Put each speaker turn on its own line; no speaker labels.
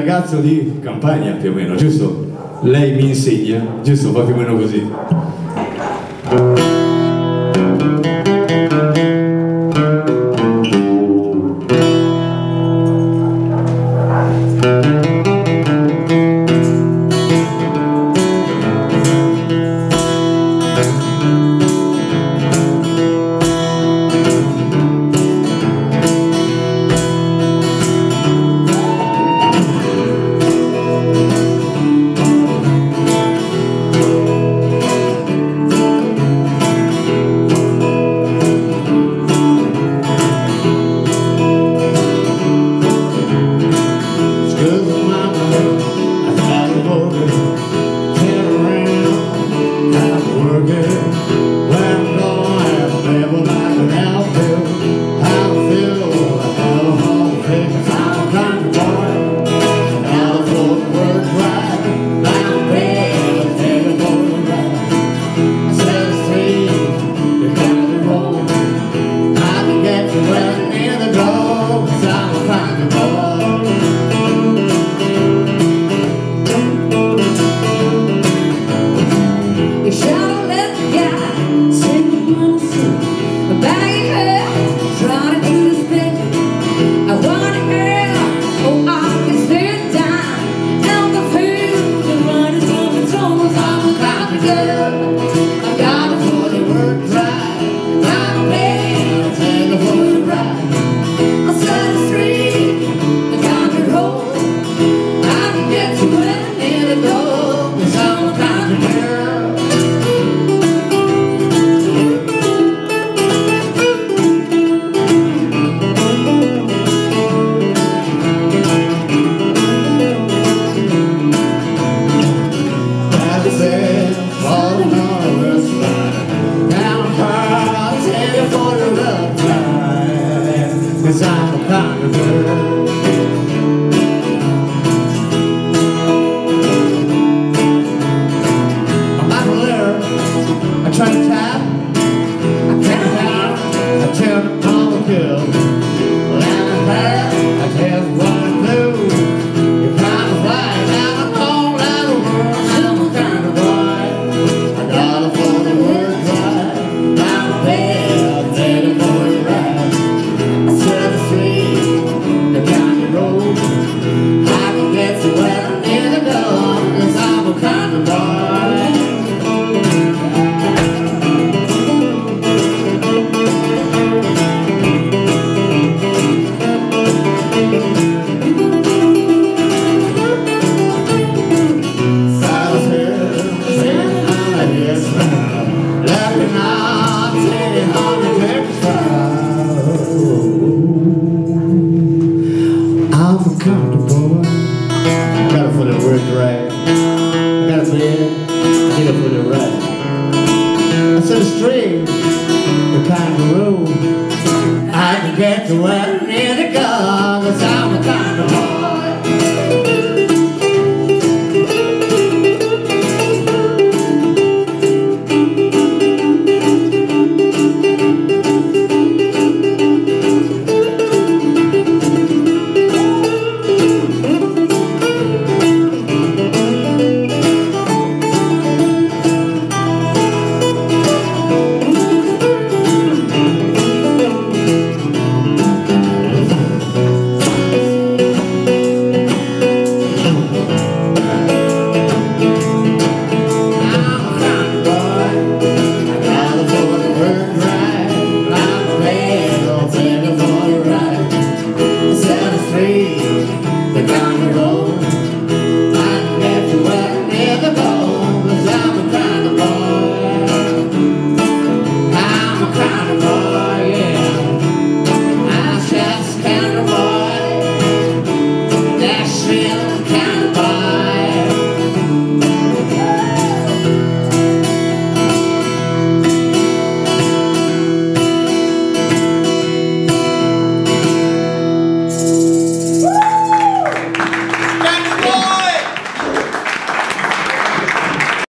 Ragazzo di campagna più o meno, giusto? Lei mi insegna, giusto? Fa più o meno così. comfortable. I got it for the work right. I got it for the I did it for the right. I
said
a string, the kind of room.
I can get to work.
Savior,
the God
road.